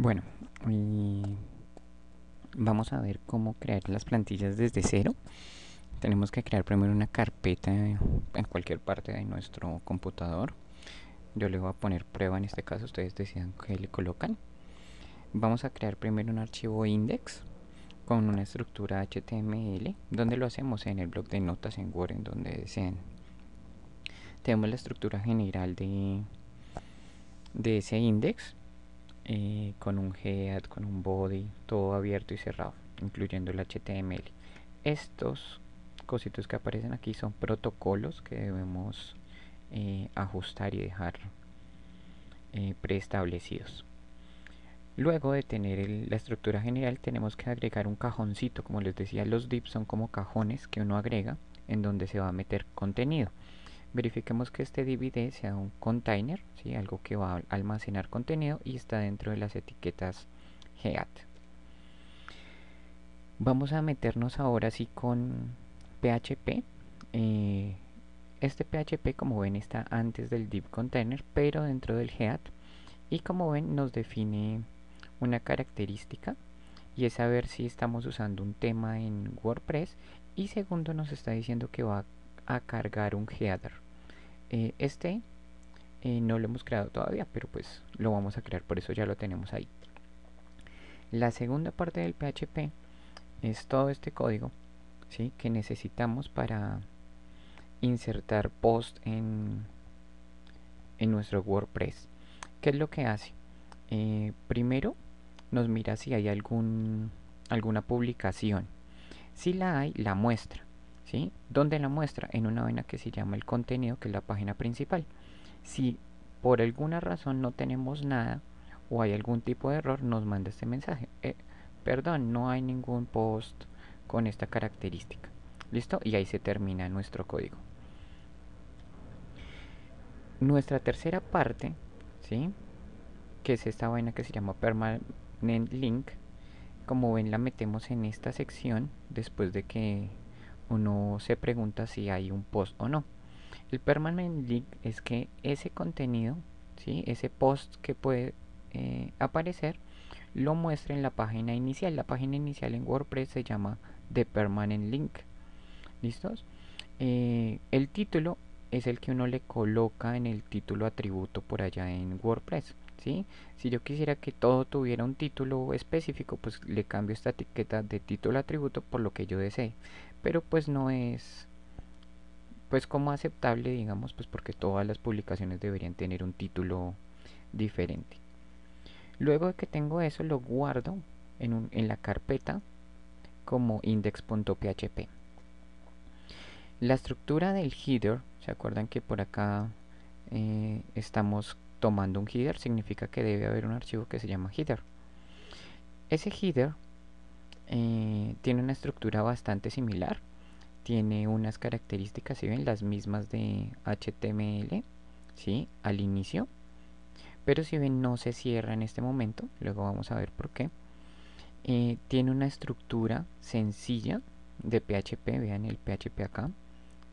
Bueno, vamos a ver cómo crear las plantillas desde cero. Tenemos que crear primero una carpeta en cualquier parte de nuestro computador. Yo le voy a poner prueba en este caso, ustedes decidan que le colocan. Vamos a crear primero un archivo index con una estructura HTML, donde lo hacemos en el blog de notas en Word, en donde deseen. Tenemos la estructura general de, de ese index eh, con un head, con un body, todo abierto y cerrado, incluyendo el HTML. Estos cositos que aparecen aquí son protocolos que debemos eh, ajustar y dejar eh, preestablecidos. Luego de tener la estructura general tenemos que agregar un cajoncito, como les decía los divs son como cajones que uno agrega en donde se va a meter contenido verifiquemos que este DVD sea un container, ¿sí? algo que va a almacenar contenido y está dentro de las etiquetas head. Vamos a meternos ahora sí con PHP. Eh, este PHP como ven está antes del div container pero dentro del head y como ven nos define una característica y es saber si estamos usando un tema en WordPress y segundo nos está diciendo que va a cargar un header. Eh, este eh, no lo hemos creado todavía, pero pues lo vamos a crear, por eso ya lo tenemos ahí. La segunda parte del PHP es todo este código ¿sí? que necesitamos para insertar post en, en nuestro WordPress. ¿Qué es lo que hace? Eh, primero nos mira si hay algún, alguna publicación. Si la hay, la muestra. ¿Sí? ¿Dónde la muestra? En una vaina que se llama el contenido, que es la página principal. Si por alguna razón no tenemos nada o hay algún tipo de error, nos manda este mensaje. Eh, perdón, no hay ningún post con esta característica. ¿Listo? Y ahí se termina nuestro código. Nuestra tercera parte, ¿sí? Que es esta vaina que se llama permanent link. Como ven, la metemos en esta sección después de que uno se pregunta si hay un post o no. El permanent link es que ese contenido, ¿sí? ese post que puede eh, aparecer, lo muestra en la página inicial. La página inicial en WordPress se llama The Permanent Link. ¿Listos? Eh, el título es el que uno le coloca en el título atributo por allá en WordPress. Si yo quisiera que todo tuviera un título específico, pues le cambio esta etiqueta de título atributo por lo que yo desee. Pero pues no es pues como aceptable digamos pues porque todas las publicaciones deberían tener un título diferente. Luego de que tengo eso lo guardo en, un, en la carpeta como index.php la estructura del header se acuerdan que por acá eh, estamos tomando un header significa que debe haber un archivo que se llama header ese header eh, tiene una estructura bastante similar. Tiene unas características, si ven, las mismas de HTML, ¿sí? Al inicio. Pero si ven, no se cierra en este momento. Luego vamos a ver por qué. Eh, tiene una estructura sencilla de PHP. Vean el PHP acá,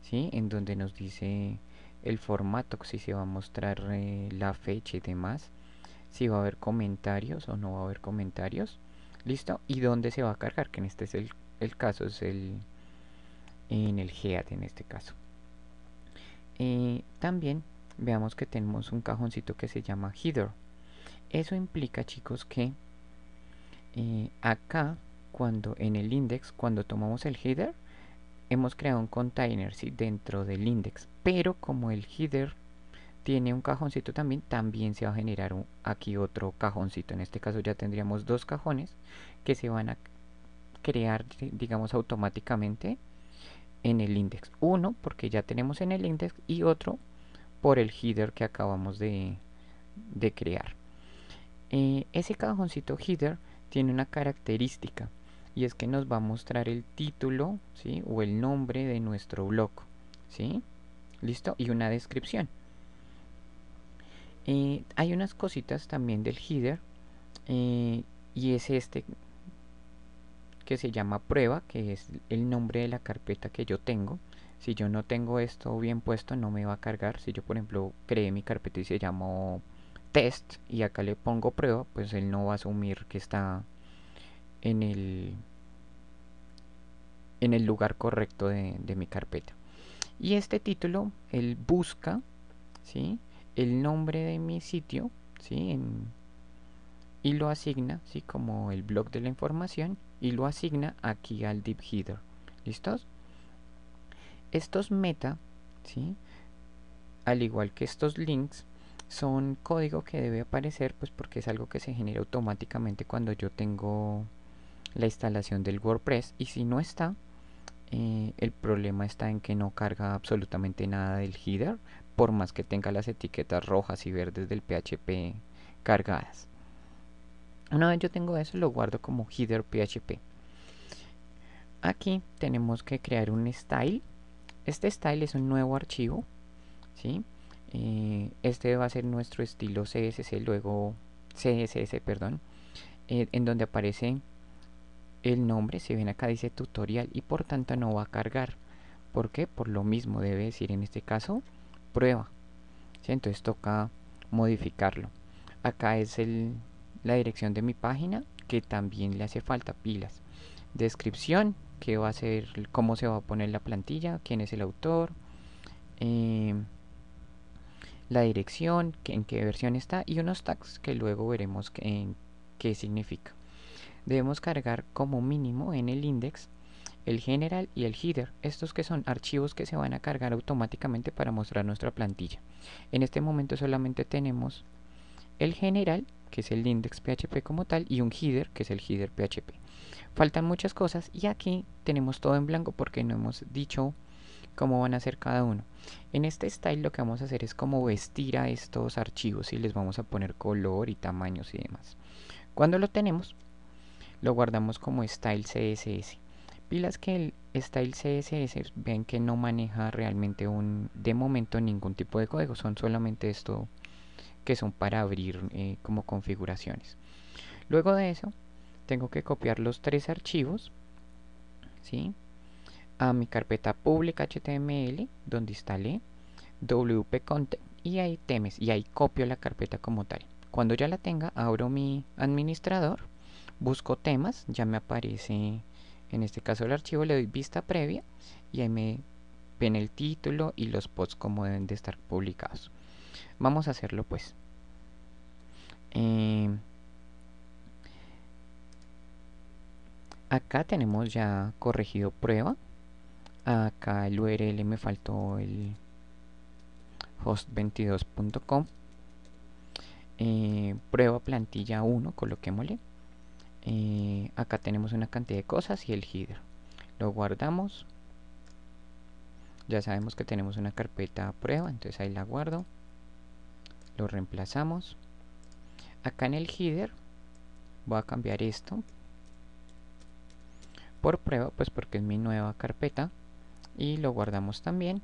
¿sí? En donde nos dice el formato, si se va a mostrar eh, la fecha y demás. Si va a haber comentarios o no va a haber comentarios ¿Listo? ¿Y dónde se va a cargar? Que en este es el, caso, es el en el head en este caso. Eh, también veamos que tenemos un cajoncito que se llama header. Eso implica chicos que eh, acá cuando en el index cuando tomamos el header hemos creado un container dentro del index pero como el header tiene un cajoncito también, también se va a generar aquí otro cajoncito. En este caso ya tendríamos dos cajones que se van a crear, digamos, automáticamente en el index. Uno porque ya tenemos en el index y otro por el header que acabamos de, crear. Eh, ese cajoncito header tiene una característica y es que nos va a mostrar el título ¿sí? o el nombre de nuestro blog. ¿sí? ¿Listo? Y una descripción. Eh, hay unas cositas también del header eh, y es este que se llama prueba, que es el nombre de la carpeta que yo tengo. Si yo no tengo esto bien puesto, no me va a cargar. Si yo, por ejemplo, creé mi carpeta y se llamó test y acá le pongo prueba, pues él no va a asumir que está en el en el lugar correcto de, mi carpeta. Y este título, él busca, ¿sí? El nombre de mi sitio, ¿sí? Y lo asigna, ¿sí? Como el blog de la información y lo asigna aquí al deep header. ¿Listos? Estos meta, ¿sí? Al igual que estos links, son código que debe aparecer pues porque es algo que se genera automáticamente cuando yo tengo la instalación del WordPress y si no está eh, el problema está en que no carga absolutamente nada del header por más que tenga las etiquetas rojas y verdes del PHP cargadas. Una vez yo tengo eso lo guardo como header PHP aquí tenemos que crear un style. Este style es un nuevo archivo ¿sí? Eh, este va a ser nuestro estilo CSS luego CSS perdón eh, en donde aparece el nombre si ven acá dice tutorial y por tanto no va a cargar. ¿por qué? por lo mismo debe decir en este caso prueba. Entonces toca modificarlo. Acá es la dirección de mi página que también le hace falta pilas. Descripción que va a ser cómo se va a poner la plantilla quién es el autor eh, la dirección, en qué versión está y unos tags que luego veremos qué significa. Debemos cargar como mínimo en el index el general y el header, estos que son archivos que se van a cargar automáticamente para mostrar nuestra plantilla. En este momento solamente tenemos el general, que es el index PHP como tal, y un header, que es el header PHP. Faltan muchas cosas y aquí tenemos todo en blanco porque no hemos dicho cómo van a ser cada uno. En este style lo que vamos a hacer es como vestir a estos archivos y les vamos a poner color y tamaños y demás. Cuando lo tenemos, lo guardamos como style CSS. Pilas que el style CSS ven que no maneja realmente un de momento ningún tipo de código, son solamente esto que son para abrir eh, como configuraciones. Luego de eso, tengo que copiar los tres archivos, ¿sí? a mi carpeta pública HTML donde instalé WP Content y ahí temes y ahí copio la carpeta como tal. Cuando ya la tenga, abro mi administrador, busco temas, ya me aparece en este caso el archivo, le doy vista previa y ahí me ven el título y los posts como deben de estar publicados. Vamos a hacerlo pues. Eh, acá tenemos ya corregido prueba acá el URL me faltó el host22.com eh, prueba plantilla 1 coloquémosle eh, acá tenemos una cantidad de cosas y el header lo guardamos. Ya sabemos que tenemos una carpeta prueba entonces ahí la guardo. Lo reemplazamos. Acá en el header voy a cambiar esto por prueba pues porque es mi nueva carpeta y lo guardamos también.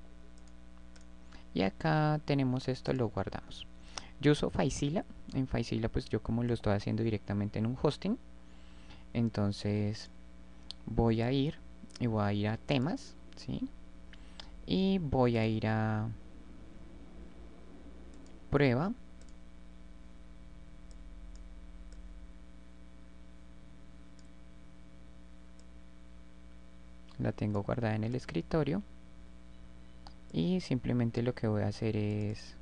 Y acá tenemos esto lo guardamos. Yo uso Faisila. En Faisila pues yo como lo estoy haciendo directamente en un hosting entonces voy a ir y voy a ir a temas ¿sí? y voy a ir a prueba la tengo guardada en el escritorio y simplemente lo que voy a hacer es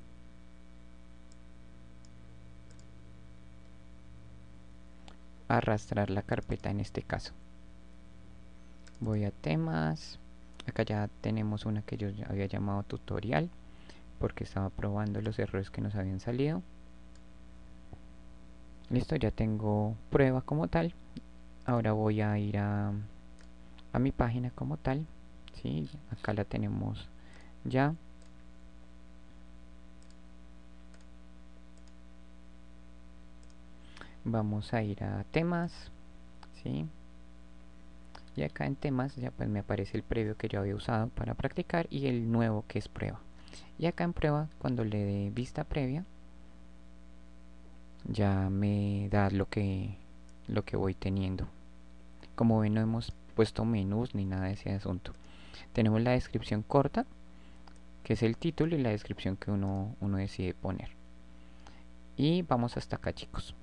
arrastrar la carpeta en este caso. Voy a temas. Acá ya tenemos una que yo había llamado tutorial porque estaba probando los errores que nos habían salido. Listo ya tengo prueba como tal. Ahora voy a ir a a mi página como tal. ¿sí? acá la tenemos ya vamos a ir a temas ¿sí? y acá en temas ya pues me aparece el previo que yo había usado para practicar y el nuevo que es prueba y acá en prueba cuando le dé vista previa ya me da lo que lo que voy teniendo como ven no hemos puesto menús ni nada de ese asunto. Tenemos la descripción corta, que es el título y la descripción que uno, uno decide poner. y vamos hasta acá chicos